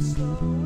slow.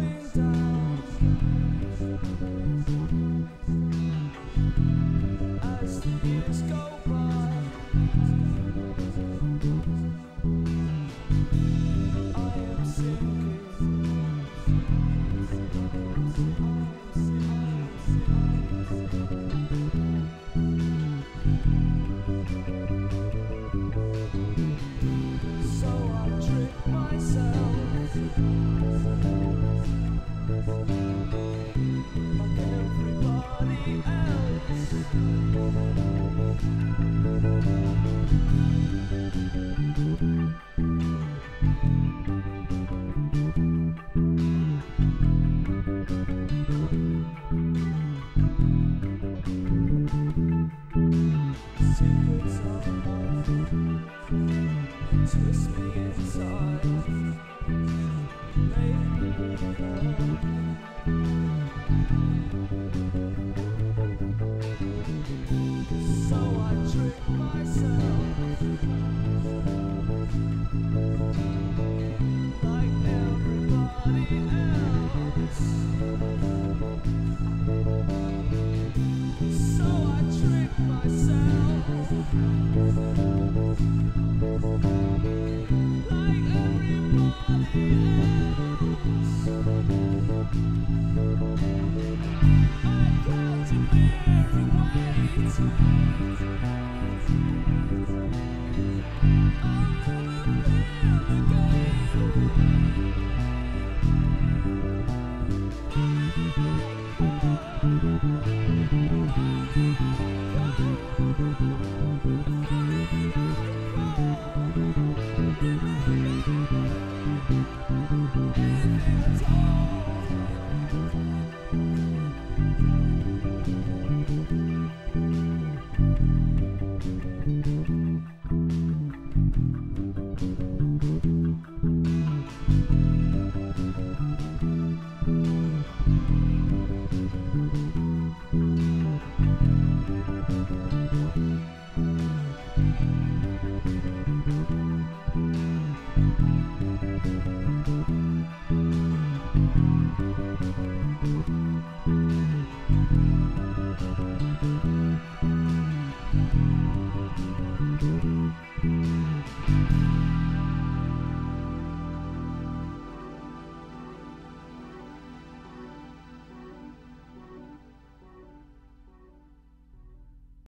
Secrets of love, twist me Thank you.